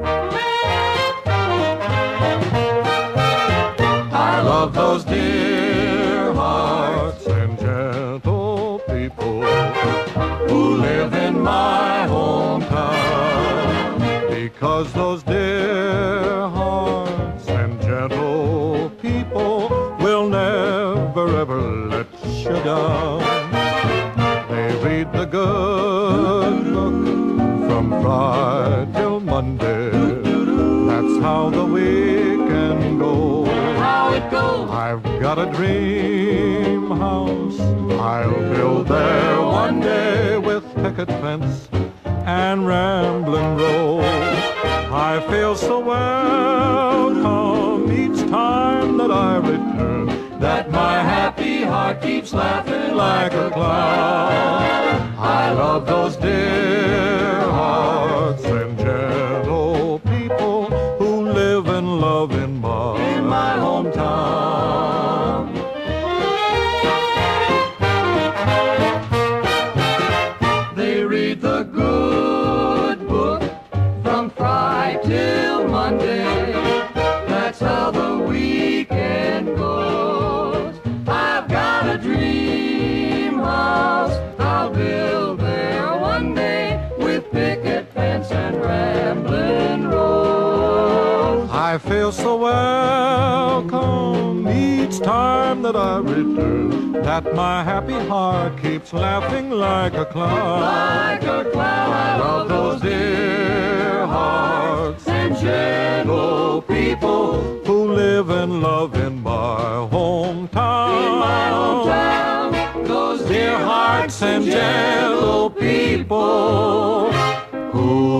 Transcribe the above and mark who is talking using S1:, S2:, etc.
S1: I love those dear hearts and gentle people who live in my hometown because those dear hearts and gentle people will never ever let you down. They read the good book from Friday till Monday. How the weekend goes. How it goes. I've got a dream house. I'll build there one day with picket fence and rambling rose. I feel so welcome each time that I return that my happy heart keeps laughing like a clown. I love those dear I feel so welcome each time that I return that my happy heart keeps laughing like a clown. Like a clown, I love those dear hearts and gentle people who live and love in my hometown. In my hometown, those dear hearts and gentle people who